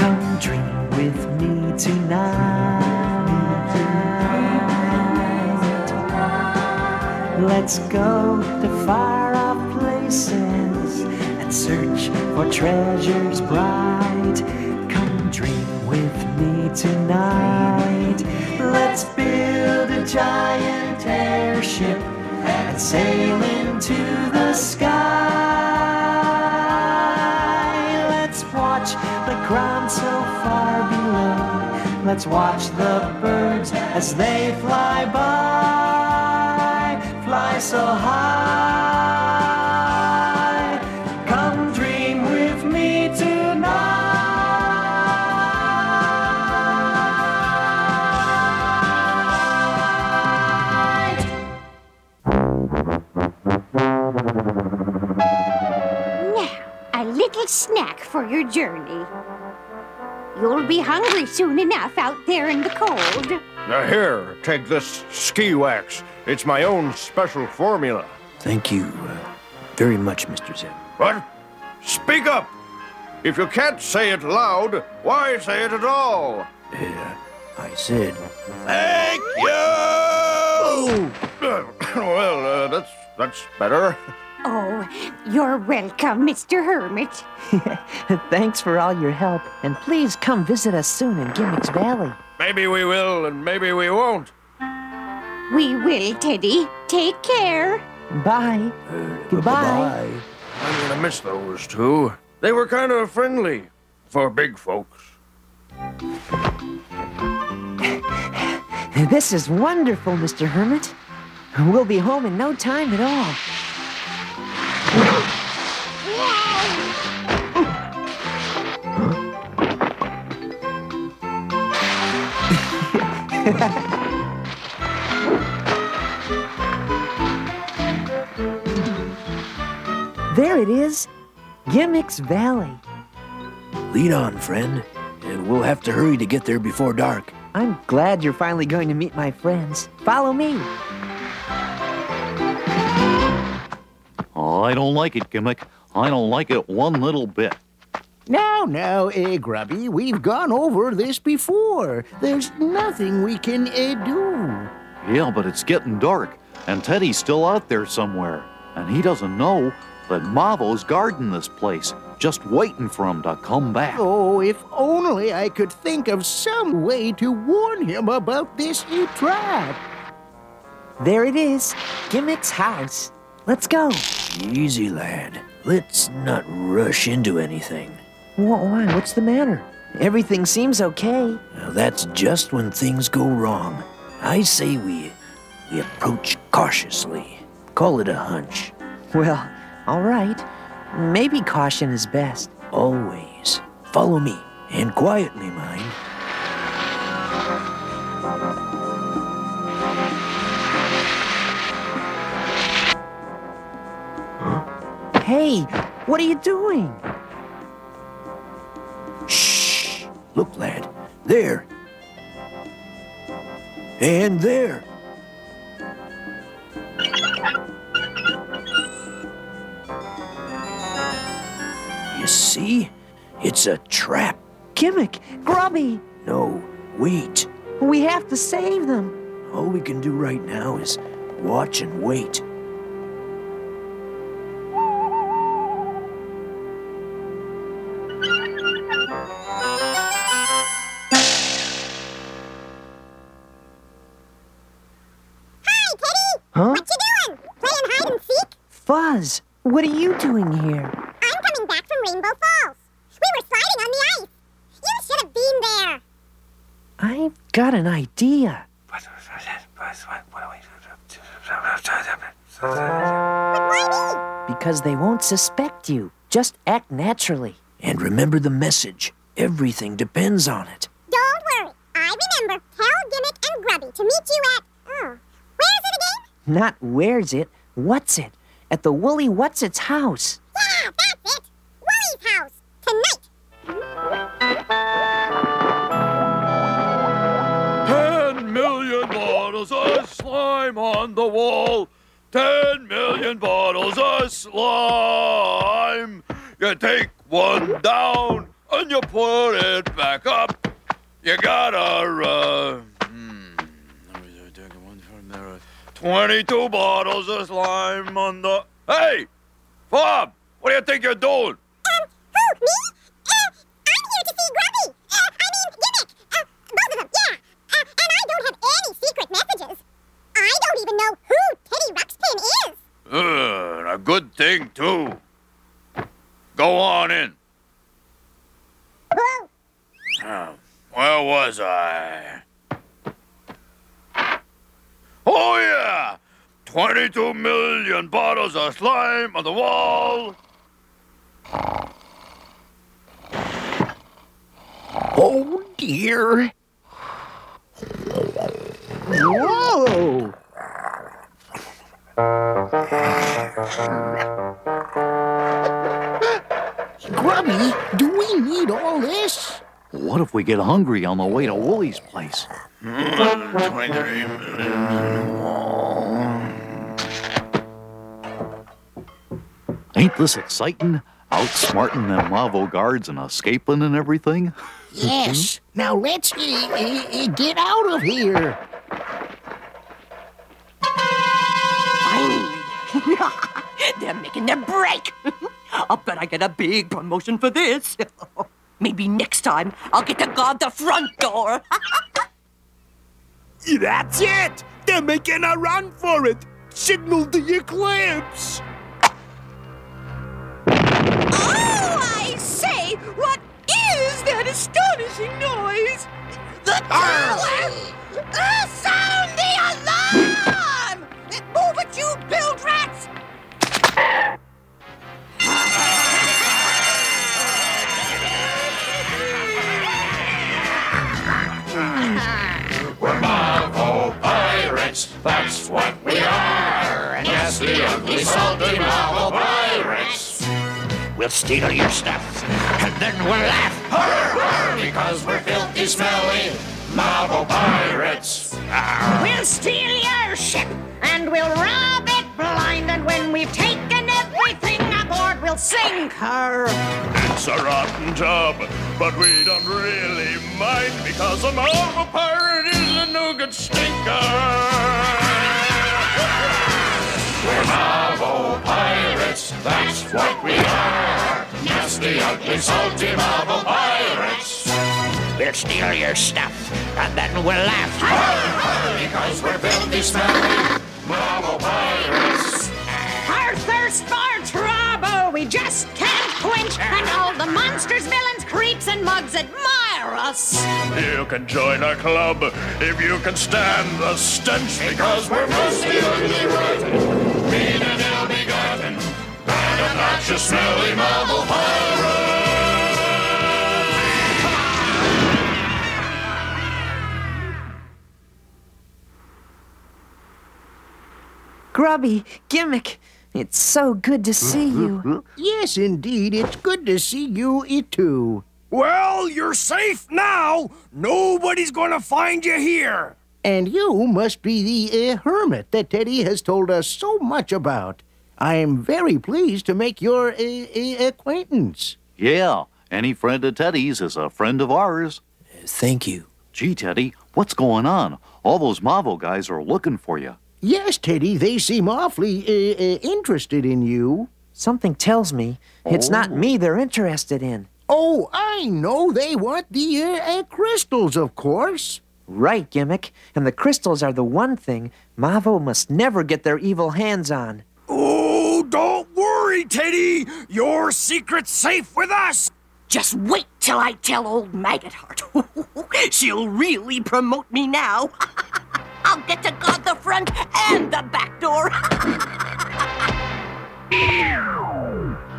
Come dream with me tonight. Let's go to far off places and search for treasures bright. Come dream with me tonight. Let's build a giant airship and sail into the sky. Let's watch the birds as they fly by, fly so high. Come dream with me tonight. Now, a little snack for your journey. You'll be hungry soon enough out there in the cold. Now here, take this ski wax. It's my own special formula. Thank you uh, very much, Mr. Zim. What? Speak up! If you can't say it loud, why say it at all? Uh, I said, Thank you! well, uh, that's that's better. Oh, you're welcome, Mr. Hermit. Thanks for all your help, and please come visit us soon in Gimmicks Valley. Maybe we will, and maybe we won't. We will, Teddy. Take care. Bye. Uh, goodbye. I'm gonna miss those two. They were kind of friendly for big folks. This is wonderful, Mr. Hermit. We'll be home in no time at all. There it is, Gimmicks Valley. lead on, friend, and we'll have to hurry to get there before dark. I'm glad you're finally going to meet my friends. Follow me. I don't like it, Gimmick. I don't like it one little bit. Now, now, eh, Grubby, we've gone over this before. There's nothing we can eh, do. Yeah, but it's getting dark, and Teddy's still out there somewhere, and he doesn't know that Mavo's guarding this place, just waiting for him to come back. Oh, if only I could think of some way to warn him about this eh, trap. There it is, Gimmick's house. Let's go. Easy, lad. Let's not rush into anything. Wha- Why? What's the matter? Everything seems okay. Now, that's just when things go wrong. I say we we approach cautiously. Call it a hunch. Well, all right. Maybe caution is best. Always. Follow me, and quietly, mind. Hey, what are you doing? Shh! Look, lad. There. And there. You see? It's a trap. Gimmick, Grubby, No, wait. we have to save them. All we can do right now is watch and wait. What are you doing here? I'm coming back from Rainbow Falls. We were sliding on the ice. You should have been there. I've got an idea. But why me? Because they won't suspect you. Just act naturally. And remember the message. Everything depends on it. Don't worry. I remember. Tell Gimmick and Grubby to meet you at. Oh, where's it again? Not where's it, what's it? At the Wooly What's Its house. Yeah, that's it. Wooly's house. Tonight. Ten million bottles of slime on the wall. Ten million bottles of slime. You take one down, and you put it back up. You gotta, uh, hmm, let me take one from there. 22 bottles of slime on the. Hey! Bob! What do you think you're doing? Um, who, me? Uh, I'm here to see Grubby. Uh, I mean, Gimmick. Uh, both of them, yeah. Uh, and I don't have any secret messages. I don't even know who Teddy Ruxpin is. Uh, and a good thing, too. Go on in. Whoa. Where was I? Oh, yeah! 22 million bottles of slime on the wall. Oh dear. Whoa! Grubby, do we need all this? What if we get hungry on the way to Wooly's place? Uh, 23 million wall. Ain't this exciting? Outsmarting them Mavo guards and escaping and everything? Yes. Now let's uh, uh, uh, get out of here. Finally. They're making their break. I'll bet I get a big promotion for this. Maybe next time I'll get to guard the front door. That's it! They're making a run for it! Signal the eclipse! oh, I say! What is that astonishing noise? The tower! Uh, sound that's what we are. And yes, the ugly, salty Mavo Pirates. We'll steal your stuff, and then we'll laugh. Arr, arr, because we're filthy, smelly Mavo Pirates. We'll steal your ship and we'll rob it blind. And when we've taken everything aboard, we'll sink her. It's a rotten job, but we don't really mind because a Mavo pirate is a no good stinker. We're Mavo Pirates, that's what we are. Nasty, ugly, salty Mavo Pirates. We'll steal your stuff, and then we'll laugh. Arr, arr, because we're filthy, smelly Mavo Pirates. Our thirst for trouble we just can't quench. And all the monsters, villains, creeps, and mugs admire us. You can join our club if you can stand the stench Because we're mostly ugly, rotten, mean and ill-begotten, bad, obnoxious, smelly Mavo Pirates. Grubby, Gimmick, it's so good to see you. Yes, indeed. It's good to see you, it too. Well, you're safe now! Nobody's gonna find you here! And you must be the uh, hermit that Teddy has told us so much about. I'm very pleased to make your uh, uh, acquaintance. Yeah, any friend of Teddy's is a friend of ours. Thank you. Gee, Teddy, what's going on? All those Mavo guys are looking for you. Yes, Teddy, they seem awfully uh, uh, interested in you. Something tells me it's not me they're interested in. Oh, I know. They want the uh, uh, crystals, of course. Right, Gimmick. And the crystals are the one thing Mavo must never get their evil hands on. Oh, don't worry, Teddy! Your secret's safe with us! Just wait till I tell old Maggot Heart. She'll really promote me now. I'll get to guard the front and the back door.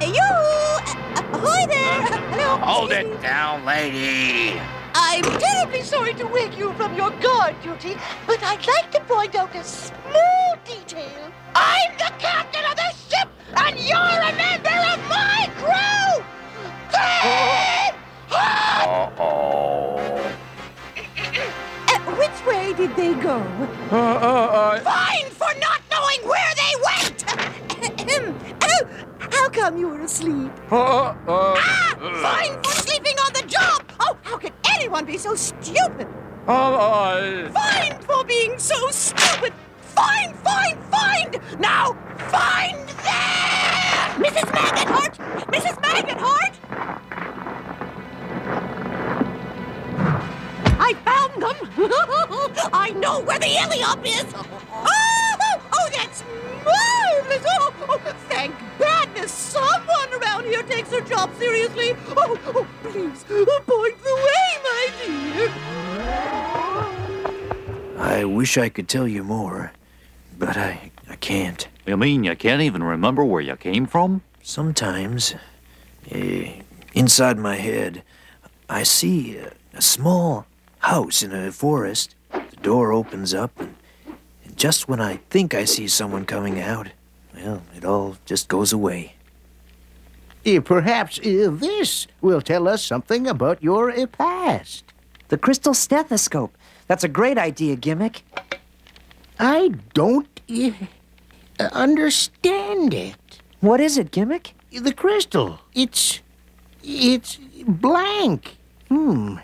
You! Uh, ahoy there! Hello. Hold it down, lady. I'm terribly sorry to wake you from your guard duty, but I'd like to point out a small detail. I'm the captain of the ship, and you're a member of my crew! Uh-oh. Uh, way did they go? Uh, uh, uh, Fine for not knowing where they went! oh, how come you were asleep? uh, uh, Ah, fine for sleeping on the job! Oh, how could anyone be so stupid? Oh, I... Fined for being so stupid! Find, find, find! Now, find them! Mrs. Maggot Mrs. Maggot I found them! I know where the Iliop is! Oh, oh, that's marvelous! Oh, oh, thank badness someone around here takes their job seriously! Oh, oh please, point the way, my dear! I wish I could tell you more, but I, I can't. You mean you can't even remember where you came from? Sometimes, eh, inside my head, I see a, a small house in a forest. The door opens up, and, and just when I think I see someone coming out, well, it all just goes away. Eh, perhaps uh, this will tell us something about your uh, past. The crystal stethoscope. That's a great idea, Gimmick. I don't uh, understand it. What is it, Gimmick? The crystal. It's. it's blank. Hmm.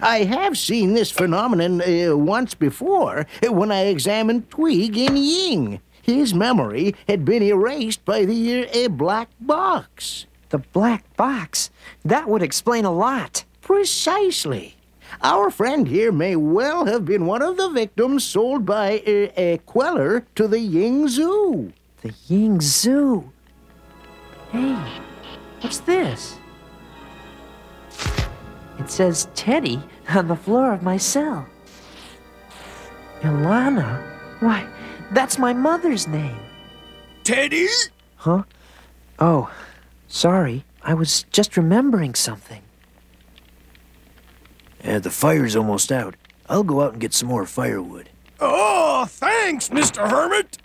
I have seen this phenomenon uh, once before when I examined Twig in Ying. His memory had been erased by the uh, black box. The black box? That would explain a lot. Precisely. Our friend here may well have been one of the victims sold by uh, a Queller to the Ying Zoo. The Ying Zoo? Hey, what's this? It says Teddy on the floor of my cell. Ilana? Why, that's my mother's name. Teddy? Huh? Oh, sorry. I was just remembering something. Uh, the fire's almost out. I'll go out and get some more firewood. Oh, thanks, Mr. Hermit.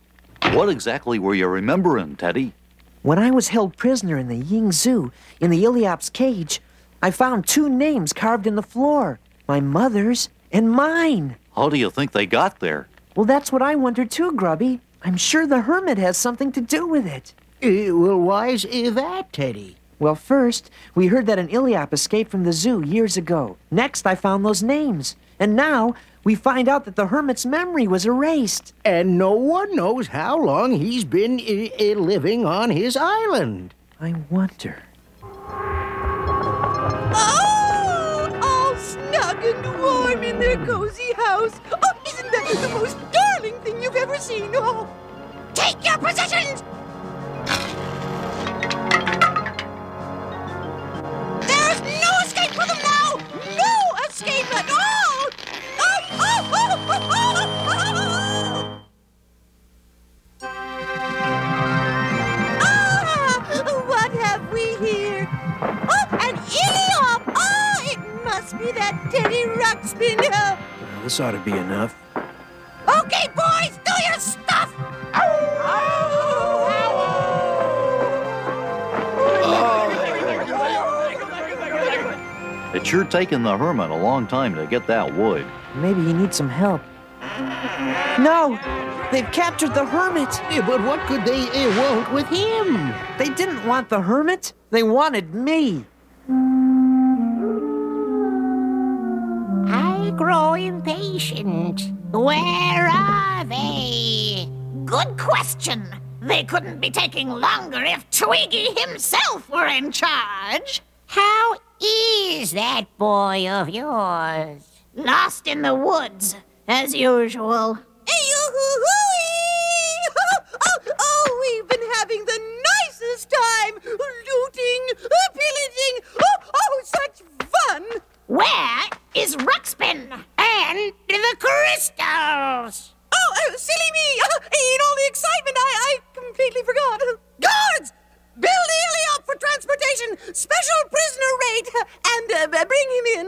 What exactly were you remembering, Teddy? When I was held prisoner in the Ying Zoo, in the Iliop's cage, I found two names carved in the floor my mother's and mine. How do you think they got there? Well, that's what I wondered too, Grubby. I'm sure the hermit has something to do with it. Uh, well, why's uh, that, Teddy? Well, first, we heard that an Iliop escaped from the zoo years ago. Next, I found those names. And now, we find out that the hermit's memory was erased. And no one knows how long he's been uh living on his island. I wonder. Oh, all snug and warm in their cozy house. Oh, isn't that the most darling thing you've ever seen? Oh, take your positions! There's no escape for them now! No escape at all! Oh, oh, oh, oh, oh, this ought to be enough. Okay, boys, do your stuff! It's sure taken the hermit a long time to get that wood. Maybe he needs some help. No! They've captured the hermit! Yeah, but what could they uh, want with him? They didn't want the hermit, they wanted me. Grow impatient. Where are they? Good question. They couldn't be taking longer if Twiggy himself were in charge. How is that boy of yours? Lost in the woods, as usual. Oh, oh, we've been having the nicest time looting, pillaging. Oh, oh, such fun! Where is Ruxpin? And the crystals! Oh, uh, silly me! In all the excitement, I, I completely forgot. Guards! Build Iliop for transportation! Special prisoner rate! And uh, bring him in!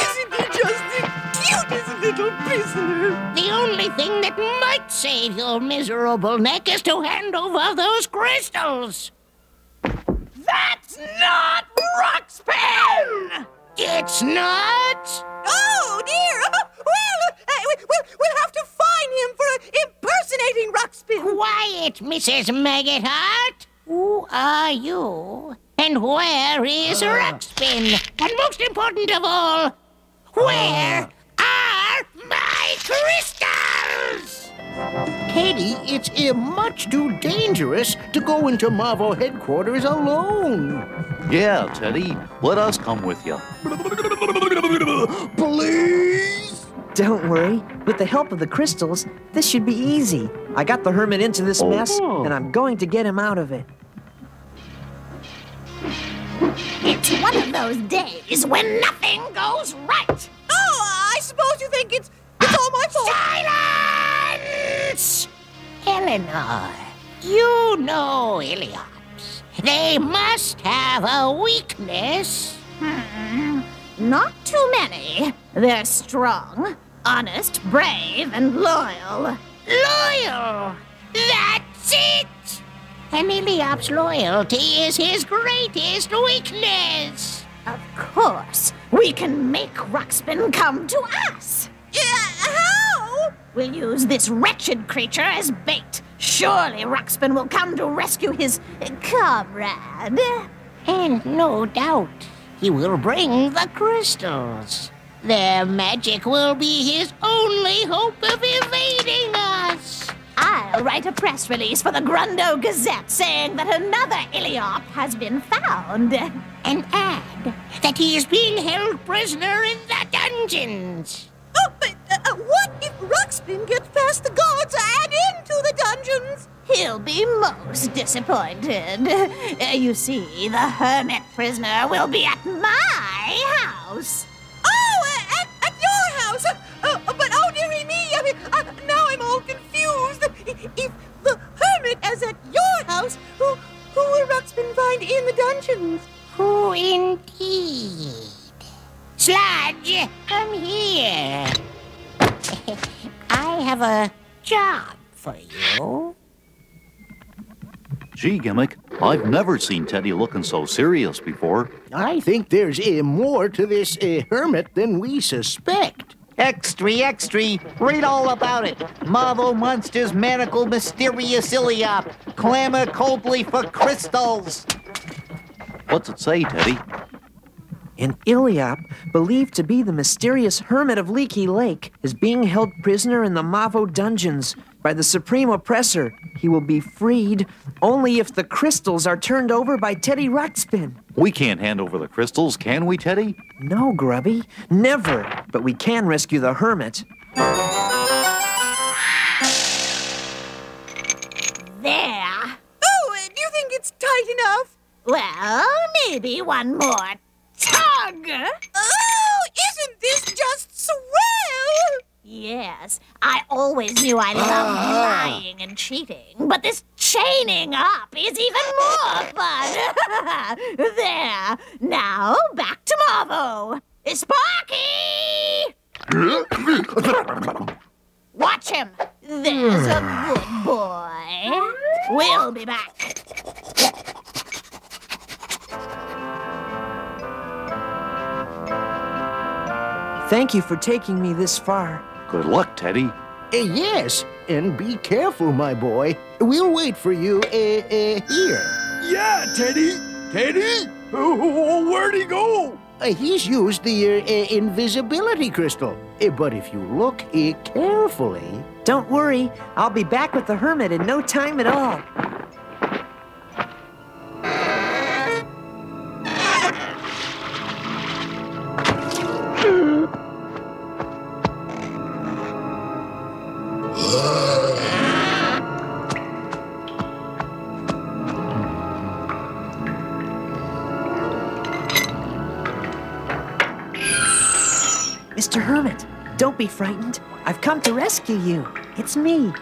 Isn't he just the cutest little prisoner? The only thing that might save your miserable neck is to hand over those crystals. That's not Ruxpin! It's not? Oh, dear! Well, uh, we'll, we'll have to fine him for uh, impersonating Ruxpin. Quiet, Mrs. Maggot Heart. Who are you? And where is Ruxpin? And most important of all, where are Teddy, it's uh, much too dangerous to go into Mavo headquarters alone. Yeah, Teddy, let us come with you. Please? Don't worry. With the help of the crystals, this should be easy. I got the hermit into this Oh. mess, and I'm going to get him out of it. It's one of those days when nothing goes right. Oh, I suppose you think it's it's all my fault. Silence! Eleanor, you know Iliops. They must have a weakness. Hmm. Not too many. They're strong, honest, brave, and loyal. Loyal! That's it! And Iliop's loyalty is his greatest weakness. Of course, we can make Ruxpin come to us. Yeah, We'll use this wretched creature as bait. Surely Ruxpin will come to rescue his comrade. And no doubt, he will bring the crystals. Their magic will be his only hope of evading us. I'll write a press release for the Grundo Gazette saying that another Iliop has been found. And add that he is being held prisoner in the dungeons. Oh, but uh, what if Ruxpin gets past the guards and into the dungeons? He'll be most disappointed. Uh, you see, the hermit prisoner will be at my house. Oh, uh, at, at your house. Uh, uh, but oh, dearie me, I mean, uh, now I'm all confused. If the hermit is at your house, who who will Ruxpin find in the dungeons? Who indeed? Sludge, come here. I have a job for you. Gee, Gimmick, I've never seen Teddy looking so serious before. I think there's uh, more to this uh, hermit than we suspect. Extra, extra. Read all about it. Mavo Monsters Manacle Mysterious Iliop. Clamor coldly for crystals. What's it say, Teddy? An Iliop, believed to be the mysterious hermit of Leaky Lake, is being held prisoner in the Mavo dungeons by the supreme oppressor. He will be freed only if the crystals are turned over by Teddy Ruxpin. We can't hand over the crystals, can we, Teddy? No, Grubby, never. But we can rescue the hermit. There. Oh, do you think it's tight enough? Well, maybe one more Oh, isn't this just swell? Yes, I always knew I loved ah. lying and cheating, but this chaining up is even more fun. there. Now, back to Mavo. Sparky! Watch him. There's a good boy. We'll be back. Thank you for taking me this far. Good luck, Teddy. Uh, yes, and be careful, my boy. We'll wait for you uh, uh, here. Yeah, Teddy. Teddy? Oh, where'd he go? Uh, he's used the uh, uh, invisibility crystal. Uh, but if you look uh, carefully, Don't worry, I'll be back with the hermit in no time at all. Don't be frightened. I've come to rescue you. It's me.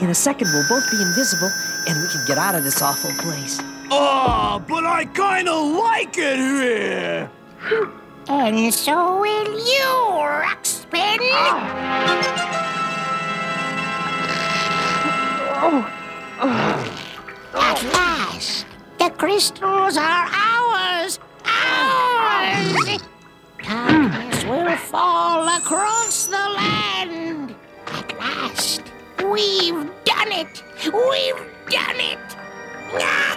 In a second, we'll both be invisible, and we can get out of this awful place. Oh, but I kinda like it here. And so will you, Ruxpin. At last, the crystals are ours. Ours. Darkness will fall across we've done it. We've done it. Ah!